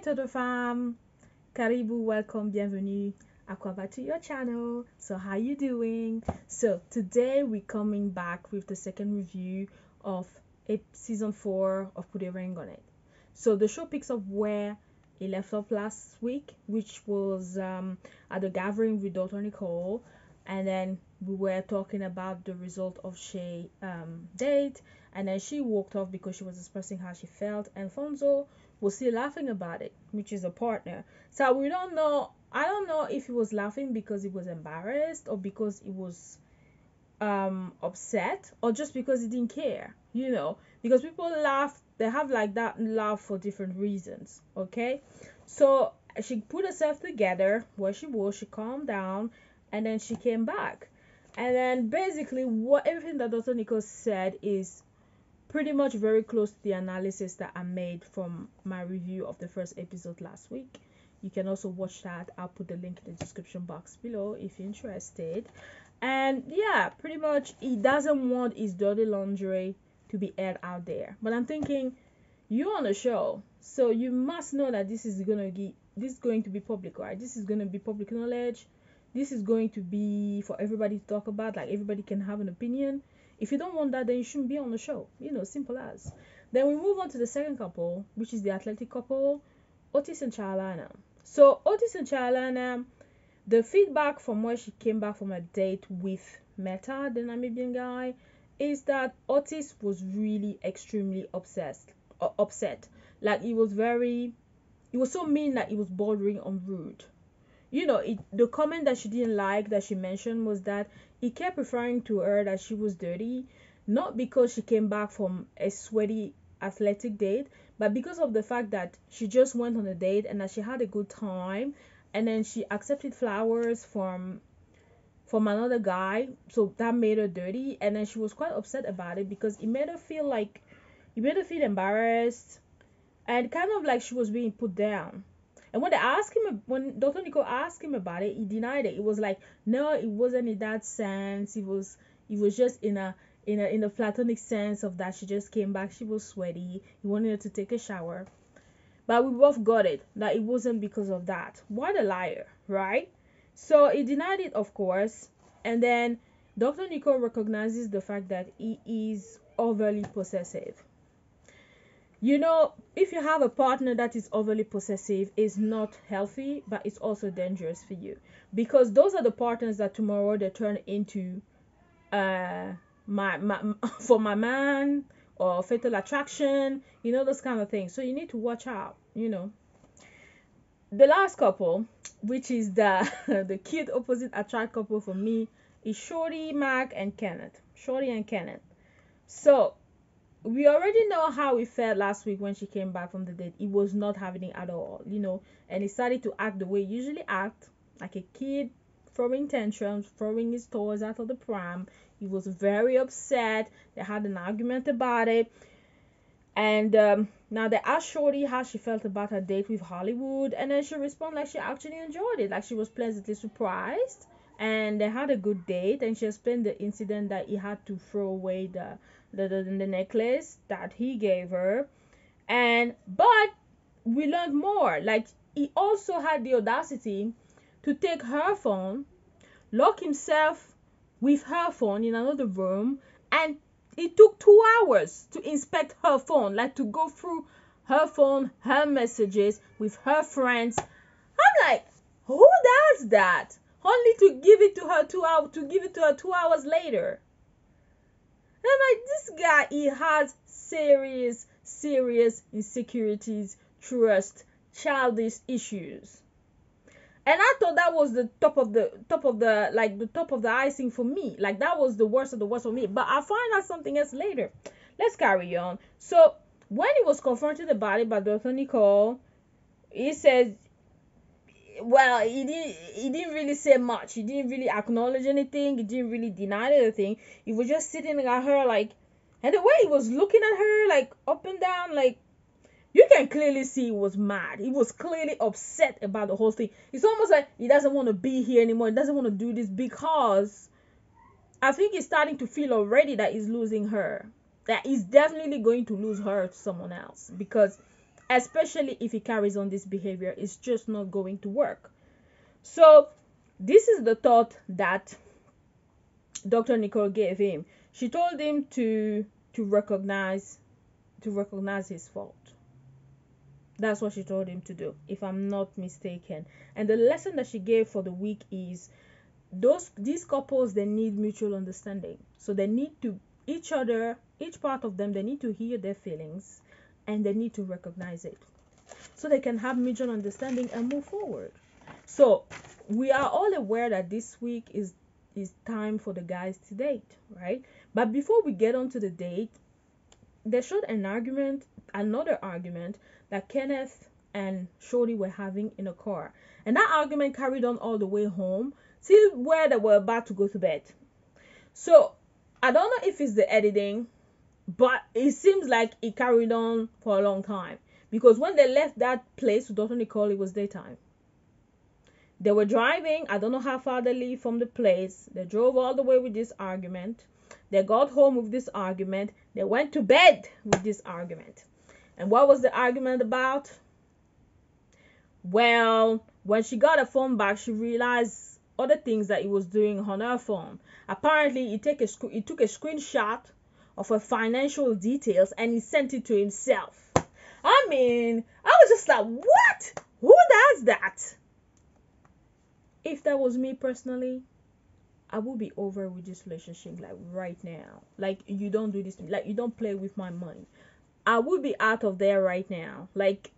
Toto Fam, Karibu, welcome, bienvenue. Akwaaba to your channel. So how you doing? So today we're coming back with the second review of season 4 of Put a Ring on It. So the show picks up where it left off last week, which was um, at the gathering with Dr. Nicole, and then we were talking about the result of Shay um, date, and then she walked off because she was expressing how she felt, and Fonzo was still laughing about it, which is a partner. So we don't know. I don't know if he was laughing because he was embarrassed or because he was um upset or just because he didn't care you know because people laugh they have like that laugh for different reasons okay so she put herself together where she was she calmed down and then she came back and then basically what everything that dr Nicole said is pretty much very close to the analysis that i made from my review of the first episode last week. You can also watch that. I'll put the link in the description box below if you're interested. And yeah pretty much he doesn't want his dirty laundry to be aired out there. But i'm thinking you're on a show so you must know that this is gonna be this is going to be public right? This is gonna be public knowledge. This is going to be for everybody to talk about. Like everybody can have an opinion if you don't want that then you shouldn't be on the show you know simple as then we move on to the second couple which is the athletic couple otis and charlana so otis and charlana the feedback from where she came back from a date with Meta, the Namibian guy, is that Otis was really extremely obsessed, uh, upset. Like he was very, he was so mean that he was bordering on rude. You know, it, the comment that she didn't like that she mentioned was that he kept referring to her that she was dirty, not because she came back from a sweaty athletic date, but because of the fact that she just went on a date and that she had a good time and then she accepted flowers from from another guy so that made her dirty and then she was quite upset about it because it made her feel like it made her feel embarrassed and kind of like she was being put down and when they asked him when dr nico asked him about it he denied it it was like no it wasn't in that sense it was it was just in a in a in a platonic sense of that she just came back she was sweaty he wanted her to take a shower but we both got it that it wasn't because of that. What a liar, right? So he denied it, of course. And then Dr. Nico recognizes the fact that he is overly possessive. You know, if you have a partner that is overly possessive, it's not healthy, but it's also dangerous for you because those are the partners that tomorrow they turn into uh my, my for my man or fatal attraction, you know, those kind of things. So you need to watch out, you know. The last couple, which is the the cute opposite attract couple for me, is Shorty, Mark, and Kenneth. Shorty and Kenneth. So we already know how he felt last week when she came back from the date. He was not having it at all, you know, and he started to act the way he usually act, like a kid throwing tantrums, throwing his toys out of the pram. He was very upset. They had an argument about it. And um, now they asked Shorty how she felt about her date with Hollywood, and then she responded like she actually enjoyed it, like she was pleasantly surprised, and they had a good date. And she explained the incident that he had to throw away the the, the, the necklace that he gave her, and but we learned more. Like he also had the audacity to take her phone, lock himself with her phone in another room and it took two hours to inspect her phone like to go through her phone her messages with her friends. I'm like who does that? Only to give it to her two hours to give it to her two hours later like this guy he has serious serious insecurities trust childish issues and I thought that was the top of the top of the like the top of the icing for me. Like that was the worst of the worst for me. But I find out something else later. Let's carry on. So when he was confronted about it by Dr. Nicole, he says well he didn't he didn't really say much. He didn't really acknowledge anything. He didn't really deny anything. He was just sitting at her like and the way he was looking at her like up and down like you can clearly see he was mad. He was clearly upset about the whole thing. It's almost like he doesn't want to be here anymore. He doesn't want to do this because I think he's starting to feel already that he's losing her. That he's definitely going to lose her to someone else because especially if he carries on this behavior, it's just not going to work. So, this is the thought that Dr. Nicole gave him. She told him to to recognize to recognize his fault. That's what she told him to do, if I'm not mistaken. And the lesson that she gave for the week is those these couples they need mutual understanding. So they need to each other, each part of them, they need to hear their feelings and they need to recognize it. So they can have mutual understanding and move forward. So we are all aware that this week is is time for the guys to date, right? But before we get on to the date, they showed an argument, another argument that Kenneth and Shorty were having in a car. And that argument carried on all the way home till where they were about to go to bed. So I don't know if it's the editing, but it seems like it carried on for a long time. Because when they left that place Dr. Nicole, it was daytime. They were driving, I don't know how far they live from the place. They drove all the way with this argument. They got home with this argument. They went to bed with this argument. And what was the argument about? Well, when she got her phone back, she realized other things that he was doing on her phone. Apparently, he, take a, he took a screenshot of her financial details and he sent it to himself. I mean, I was just like, what? Who does that? If that was me personally, I would be over with this relationship like right now. Like you don't do this like you don't play with my money. I would be out of there right now. Like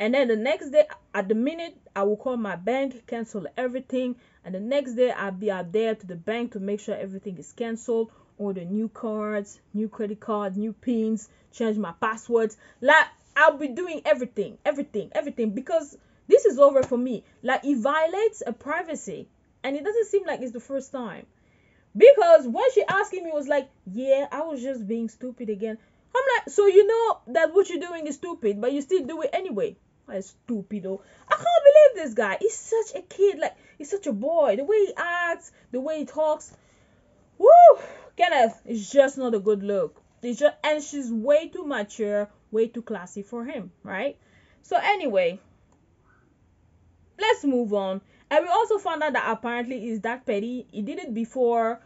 and then the next day at the minute I will call my bank, cancel everything, and the next day I'll be out there to the bank to make sure everything is canceled, order new cards, new credit cards, new pins, change my passwords. Like I'll be doing everything, everything, everything because this is over for me. Like it violates a privacy and it doesn't seem like it's the first time. Because when she asked he was like, Yeah, I was just being stupid again. I'm like, So you know that what you're doing is stupid, but you still do it anyway. I stupid though. I can't believe this guy. He's such a kid. Like, he's such a boy. The way he acts, the way he talks. Woo! Kenneth is just not a good look. It's just, and she's way too mature, way too classy for him, right? So, anyway, let's move on. And we also found out that apparently is that petty. He did it before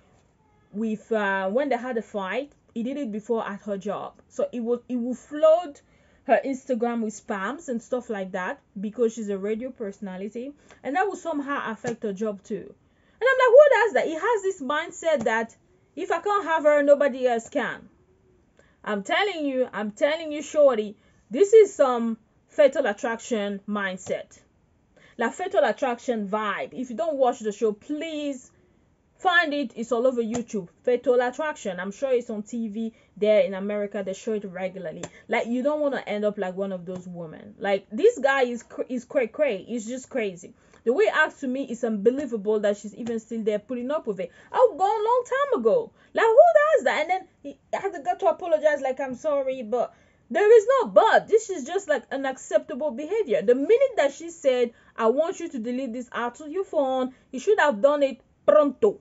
with uh, when they had a fight. He did it before at her job. So it would it would flood her Instagram with spams and stuff like that because she's a radio personality, and that will somehow affect her job too. And I'm like, who does that? He has this mindset that if I can't have her, nobody else can. I'm telling you, I'm telling you, Shorty, this is some fatal attraction mindset. La Fatal Attraction vibe. If you don't watch the show, please find it. It's all over YouTube. Fatal Attraction. I'm sure it's on TV there in America. They show it regularly. Like you don't want to end up like one of those women. Like this guy is is cray cray. He's just crazy. The way he acts to me is unbelievable that she's even still there putting up with it. I've gone a long time ago. Like who does that? And then he has to go to apologize like I'm sorry, but there is no but. This is just like unacceptable behavior. The minute that she said, I want you to delete this out of your phone, he should have done it pronto.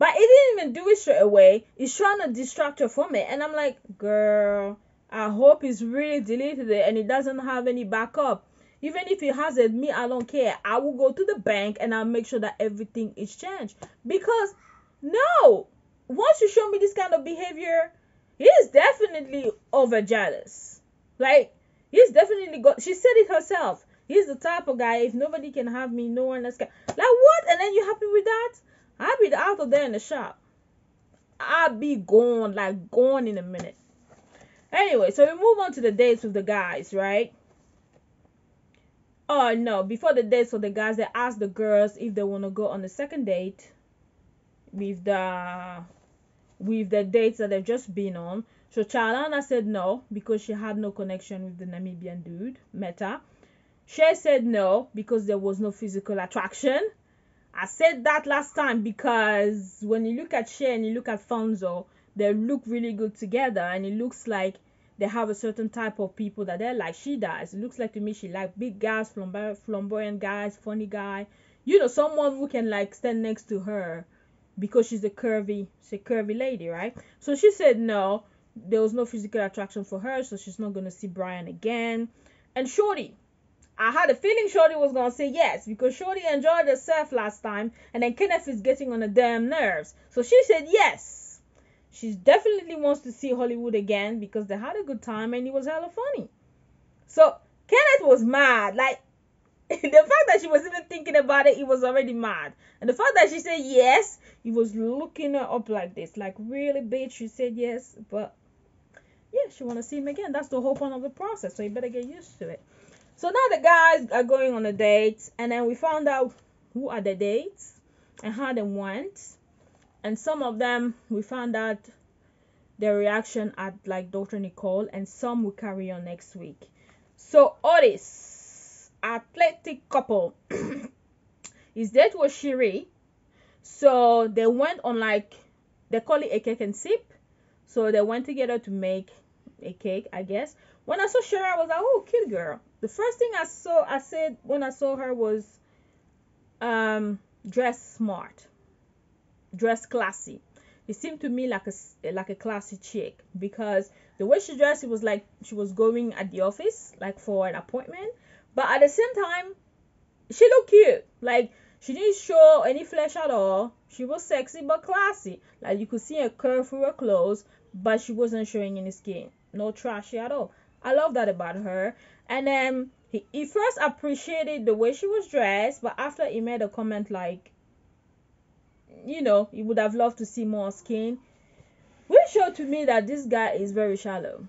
But he didn't even do it straight away. He's trying to distract her from it. And I'm like, girl, I hope he's really deleted it and it doesn't have any backup. Even if he has it, me, I don't care. I will go to the bank and I'll make sure that everything is changed. Because, no, once you show me this kind of behavior, he's definitely over jealous. Like he's definitely got. She said it herself. He's the type of guy. If nobody can have me, no one else can. Like what? And then you happy with that? I'll be out of there in the shop. I'll be gone, like gone in a minute. Anyway, so we move on to the dates with the guys, right? Oh no, before the date so the guys, they ask the girls if they want to go on the second date with the with the dates that they've just been on. So Charlana said no because she had no connection with the Namibian dude, Meta. Shay said no because there was no physical attraction. I said that last time because when you look at Shay and you look at Fonzo, they look really good together and it looks like they have a certain type of people that they're like she does. It looks like to me she like big guys, flamboyant guys, funny guy. You know, someone who can like stand next to her because she's a curvy, she's a curvy lady, right? So she said no. there was no physical attraction for her, so she's not gonna see Brian again. And Shorty, I had a feeling Shorty was gonna say yes because Shorty enjoyed herself last time, and then Kenneth is getting on the damn nerves. So she said yes. She definitely wants to see Hollywood again because they had a good time and it was hella funny. So Kenneth was mad. Like the fact that she was even thinking about it, he was already mad. And the fact that she said yes, he was looking her up like this, like really, bitch. She said yes, but yeah, she wanna see him again. That's the whole point of the process. So you better get used to it. So now the guys are going on a date, and then we found out who are the dates and how they went. And some of them we found out their reaction at like Dr. Nicole, and some will carry on next week. So Otis, athletic couple, his date was Shiri. So they went on like they call it a cake and sip. So they went together to make a cake, I guess. When I saw Shiri, I was like, oh, cute girl the first thing I saw, I said when I saw her was um, dress smart, dress classy. It seemed to me like a like a classy chick because the way she dressed, it was like she was going at the office, like for an appointment. But at the same time, she looked cute. Like she didn't show any flesh at all. She was sexy but classy. Like you could see a curve through her clothes, but she wasn't showing any skin. No trashy at all. I love that about her. And then he, he first appreciated the way she was dressed, but after he made a comment like, you know, he would have loved to see more skin, which showed to me that this guy is very shallow.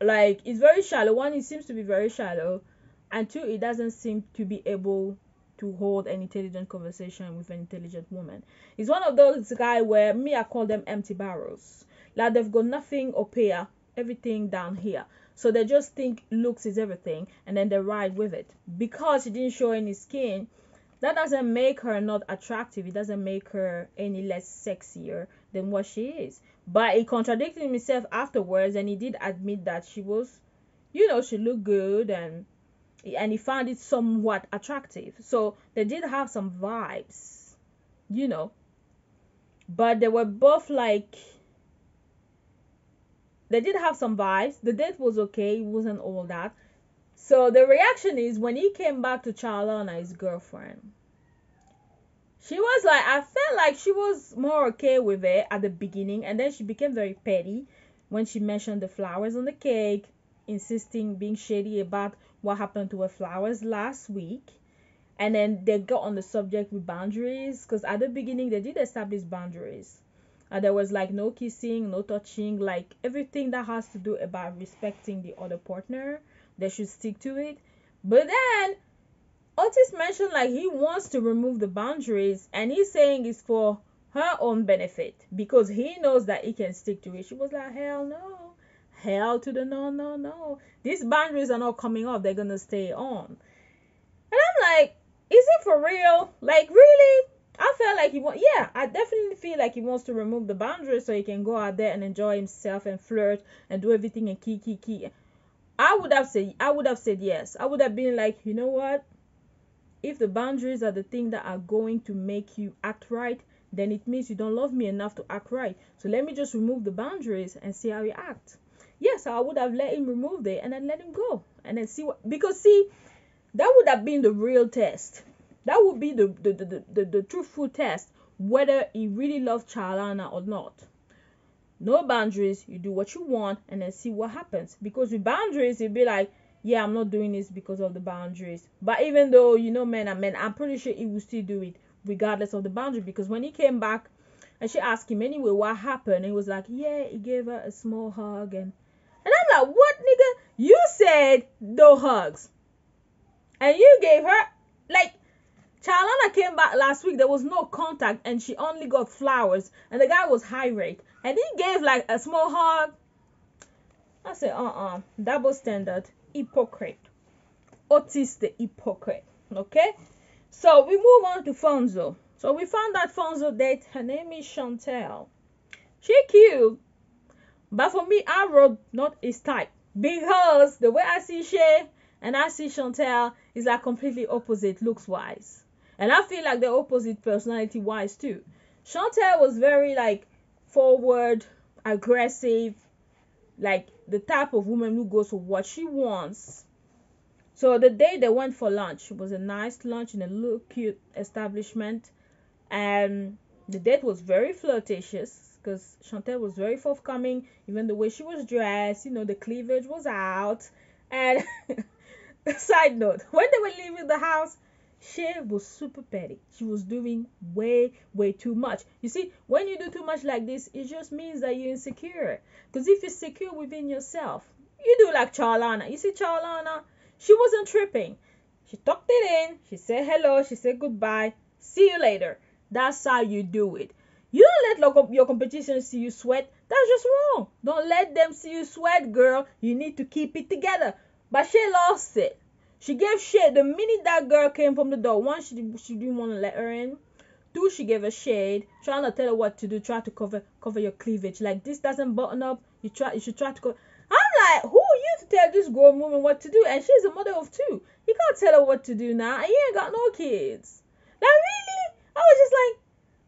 Like, he's very shallow. One, he seems to be very shallow. And two, he doesn't seem to be able to hold an intelligent conversation with an intelligent woman. He's one of those guy where me I call them empty barrels. Like they've got nothing up here, everything down here. So they just think looks is everything and then they ride with it. Because she didn't show any skin, that doesn't make her not attractive. It doesn't make her any less sexier than what she is. But he contradicted himself afterwards and he did admit that she was, you know, she looked good and and he found it somewhat attractive. So they did have some vibes, you know. But they were both like they did have some vibes. The date was okay. It wasn't all that. So the reaction is when he came back to Charlana, his girlfriend, she was like, I felt like she was more okay with it at the beginning, and then she became very petty when she mentioned the flowers on the cake, insisting, being shady about what happened to her flowers last week. And then they got on the subject with boundaries, because at the beginning they did establish boundaries uh, there was like no kissing no touching like everything that has to do about respecting the other partner they should stick to it. But then otis mentioned like he wants to remove the boundaries and he's saying it's for her own benefit because he knows that he can stick to it. She was like hell no. Hell to the no no no. These boundaries are not coming off they're gonna stay on. And i'm like is it for real? Like really? I felt like he want yeah, I definitely feel like he wants to remove the boundaries so he can go out there and enjoy himself and flirt and do everything and key key key. I would have said I would have said yes. I would have been like, you know what? If the boundaries are the thing that are going to make you act right, then it means you don't love me enough to act right. So let me just remove the boundaries and see how you act. Yes, I would have let him remove it and then let him go and then see what because see that would have been the real test that would be the, the, the, the, the truthful test whether he really loved Charlana or not. No boundaries, you do what you want and then see what happens. Because with boundaries, you'll be like, yeah, I'm not doing this because of the boundaries. But even though you know men are men, I'm pretty sure he will still do it regardless of the boundary. Because when he came back and she asked him anyway what happened, he was like, yeah, he gave her a small hug and and I'm like, what nigga? You said no hugs. And you gave her like Charlana came back last week. There was no contact, and she only got flowers. And the guy was high rate, and he gave like a small hug. I said, uh uh double standard, hypocrite. Otis the hypocrite. Okay, so we move on to Fonzo. So we found that Fonzo date. Her name is Chantel. She cute, but for me, I wrote not his type because the way I see Shay and I see Chantel is like completely opposite looks wise. And I feel like the opposite personality wise too. Chantel was very like forward, aggressive, like the type of woman who goes for what she wants. So the day they went for lunch it was a nice lunch in a little cute establishment, and the date was very flirtatious because Chantel was very forthcoming, even the way she was dressed, you know, the cleavage was out. And side note, when they were leaving the house, Shay was super petty. She was doing way, way too much. You see, when you do too much like this, it just means that you're insecure. Because if you're secure within yourself, you do like Charlana. You see, Charlana, she wasn't tripping. She tucked it in. She said hello. She said goodbye. See you later. That's how you do it. You don't let your competition see you sweat. That's just wrong. Don't let them see you sweat, girl. You need to keep it together. But she lost it. She gave shade the minute that girl came from the door. One, she, she didn't want to let her in. Two, she gave her shade, trying to tell her what to do, try to cover cover your cleavage. Like this doesn't button up. You try you should try to go. I'm like, who are you to tell this grown woman what to do? And she's a mother of two. You can't tell her what to do now. And you ain't got no kids. Like really? I was just like,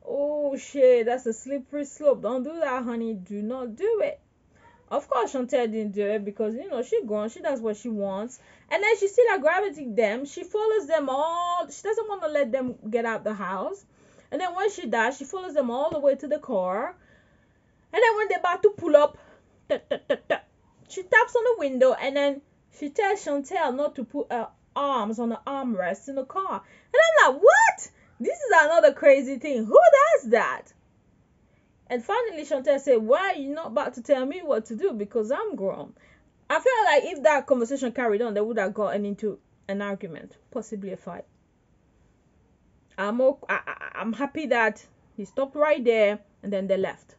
oh shit, that's a slippery slope. Don't do that, honey. Do not do it. Of course, Chantel didn't do it because you know she grown, she does what she wants, and then she still gravitating them. She follows them all. She doesn't want to let them get out the house, and then when she does, she follows them all the way to the car, and then when they're about to pull up, she taps on the window, and then she tells Chantel not to put her arms on the armrest in the car, and I'm like, what? This is another crazy thing. Who does that? And finally, Chantel said, Why are you not about to tell me what to do? Because I'm grown. I felt like if that conversation carried on, they would have gotten into an argument, possibly a fight. I'm okay, I, I'm happy that he stopped right there and then they left.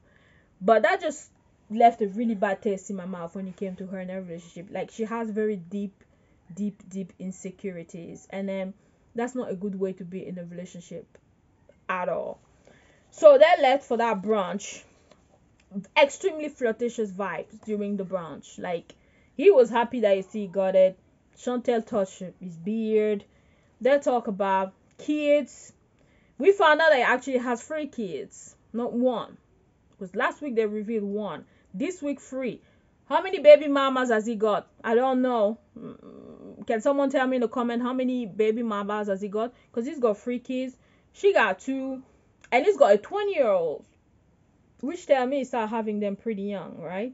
But that just left a really bad taste in my mouth when it came to her in a relationship. Like she has very deep, deep, deep insecurities, and then that's not a good way to be in a relationship at all. So they left for that brunch. Extremely flirtatious vibes during the brunch. Like he was happy that he got it. Chantel touched his beard. They talk about kids. We found out that he actually has three kids, not one. Because last week they revealed one. This week three. How many baby mamas has he got? I don't know. Mm, can someone tell me in the comment how many baby mamas has he got? Because he's got three kids. She got two and he's got a 20 year old which tell me he started having them pretty young right?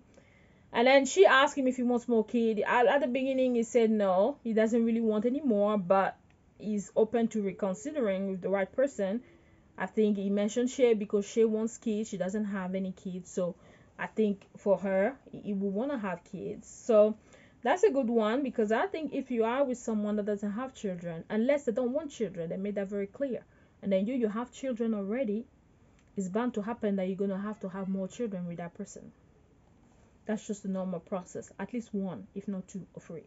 And then she asked him if he wants more kid. At, at the beginning he said no he doesn't really want any more but he's open to reconsidering with the right person. I think he mentioned shay because shay wants kids. She doesn't have any kids. So i think for her he would want to have kids. So that's a good one because i think if you are with someone that doesn't have children unless they don't want children they made that very clear and then you you have children already it's bound to happen that you're going to have to have more children with that person. That's just the normal process at least one if not two or three.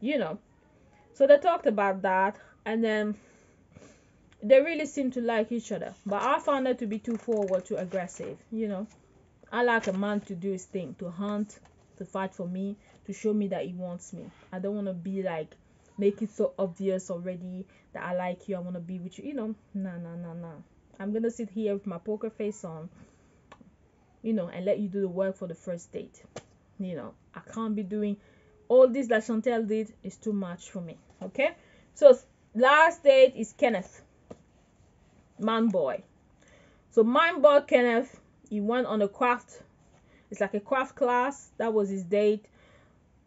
You know? So they talked about that and then they really seem to like each other. But i found her to be too forward too aggressive you know? I like a man to do his thing to hunt to fight for me to show me that he wants me. I don't want to be like make it so obvious already that I like you, I want to be with you. You know, nah, nah, nah, nah. I'm gonna sit here with my poker face on, you know, and let you do the work for the first date. You know, I can't be doing all this that Chantel did is too much for me. Okay, so last date is Kenneth, man boy. So man boy Kenneth, he went on a craft. It's like a craft class. That was his date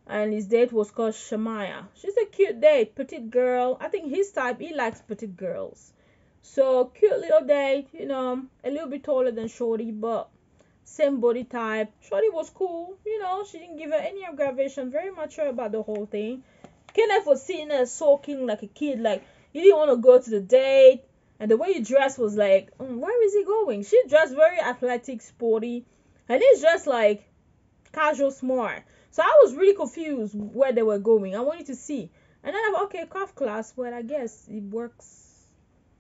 and his date was called Shamaya. She's a cute date, petite girl. I think his type, he likes petite girls. So cute little date, you know, a little bit taller than Shorty, but same body type. Shorty was cool, you know, she didn't give her any aggravation, very mature about the whole thing. Kenneth was sitting there sulking like a kid, like he didn't want to go to the date. And the way he dressed was like, mm, where is he going? She dressed very athletic, sporty, and he's dressed like casual, smart. So I was really confused where they were going. I wanted to see. And then I'm okay, craft class, but I guess it works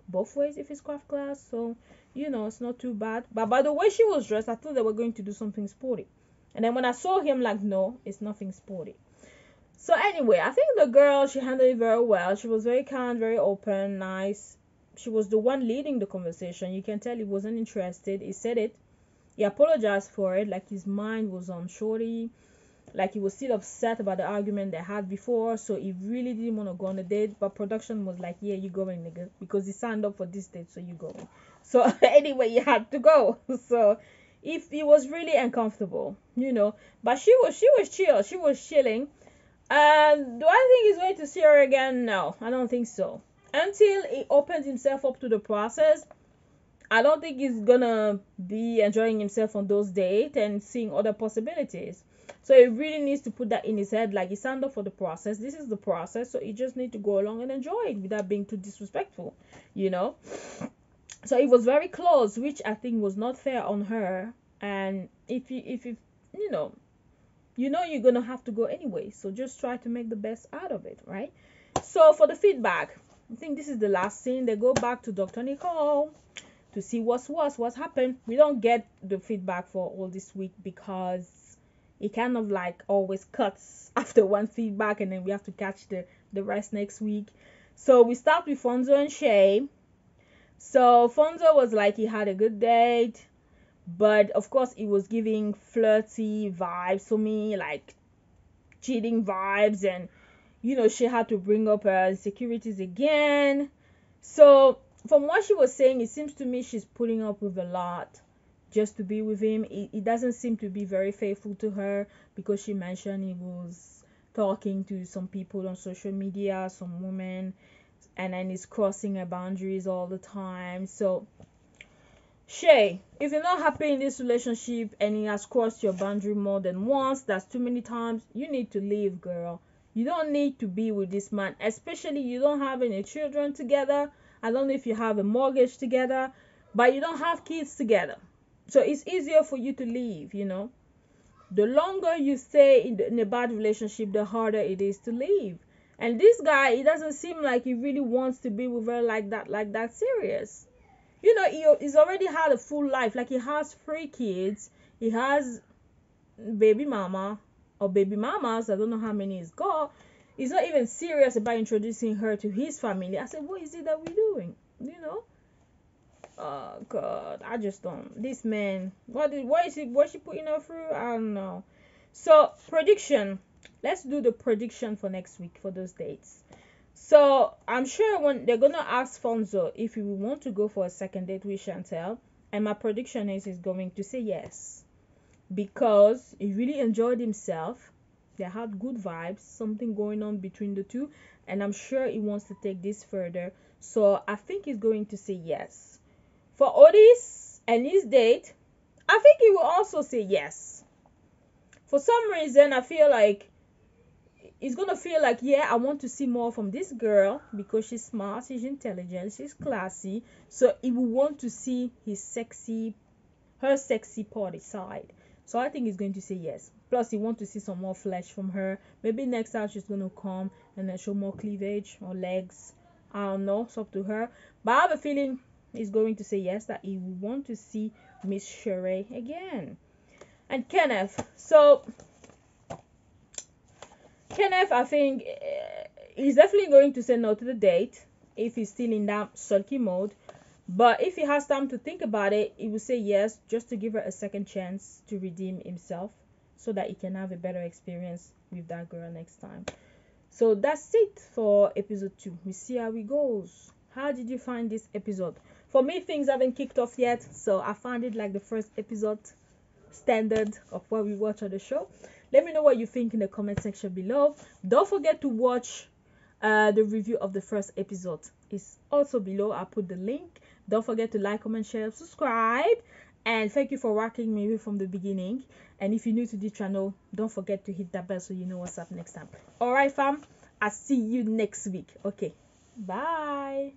both ways if it's craft class. So, you know, it's not too bad. But by the way she was dressed, I thought they were going to do something sporty. And then when I saw him, like, no, it's nothing sporty. So anyway, I think the girl, she handled it very well. She was very kind, very open, nice. She was the one leading the conversation. You can tell he wasn't interested. He said it. He apologized for it, like his mind was on Shorty like he was still upset about the argument they had before, so he really didn't want to go on a date. But production was like, "Yeah, you going, nigga," because he signed up for this date, so you going. So anyway, he had to go. So if he was really uncomfortable, you know, but she was she was chill, she was chilling. And do I think he's going to see her again? No, I don't think so. Until he opens himself up to the process, I don't think he's gonna be enjoying himself on those dates and seeing other possibilities. So he really needs to put that in his head, like he signed up for the process. This is the process, so he just need to go along and enjoy it without being too disrespectful, you know. So it was very close, which I think was not fair on her. And if you if you you know you know you're gonna have to go anyway, so just try to make the best out of it, right? So for the feedback, I think this is the last scene. They go back to Dr. Nicole to see what's what, what's happened. We don't get the feedback for all this week because it kind of like always cuts after one feedback and then we have to catch the the rest next week. So we start with fonzo and shay. So fonzo was like he had a good date but of course it was giving flirty vibes to me like cheating vibes and you know she had to bring up her insecurities again. So from what she was saying it seems to me she's putting up with a lot just to be with him. He, he doesn't seem to be very faithful to her because she mentioned he was talking to some people on social media, some women, and then he's crossing her boundaries all the time. So, Shay, if you're not happy in this relationship and he has crossed your boundary more than once, that's too many times, you need to leave, girl. You don't need to be with this man, especially you don't have any children together. I don't know if you have a mortgage together, but you don't have kids together. So it's easier for you to leave, you know. The longer you stay in, the, in a bad relationship, the harder it is to leave. And this guy, it doesn't seem like he really wants to be with her like that, like that serious. You know, he, he's already had a full life. Like he has three kids. He has baby mama or baby mamas. I don't know how many he's got. He's not even serious about introducing her to his family. I said, what is it that we're doing? You know? Uh, oh God, I just don't. This man, what did what is he? What she putting her through? I don't know. So prediction. Let's do the prediction for next week for those dates. So I'm sure when they're gonna ask Fonzo if he will want to go for a second date with Chantel, and my prediction is he's going to say yes because he really enjoyed himself. They had good vibes, something going on between the two, and I'm sure he wants to take this further. So I think he's going to say yes. For Otis and his date, I think he will also say yes. For some reason, I feel like he's gonna feel like, yeah, I want to see more from this girl because she's smart, she's intelligent, she's classy. So he will want to see his sexy, her sexy party side. So I think he's going to say yes. Plus, he wants to see some more flesh from her. Maybe next time she's gonna come and then show more cleavage or legs. I don't know. It's up to her. But I have a feeling is going to say yes that he want to see Miss Sheree again. And Kenneth, so Kenneth, I think uh, he's definitely going to say no to the date if he's still in that sulky mode. But if he has time to think about it, he will say yes just to give her a second chance to redeem himself so that he can have a better experience with that girl next time. So that's it for episode 2. We see how it goes. How did you find this episode? For me, things haven't kicked off yet, so I found it like the first episode standard of what we watch on the show. Let me know what you think in the comment section below. Don't forget to watch uh, the review of the first episode. It's also below. I'll put the link. Don't forget to like, comment, share, subscribe. And thank you for rocking me from the beginning. And if you're new to the channel, don't forget to hit that bell so you know what's up next time. Alright, fam. I'll see you next week. Okay. Bye.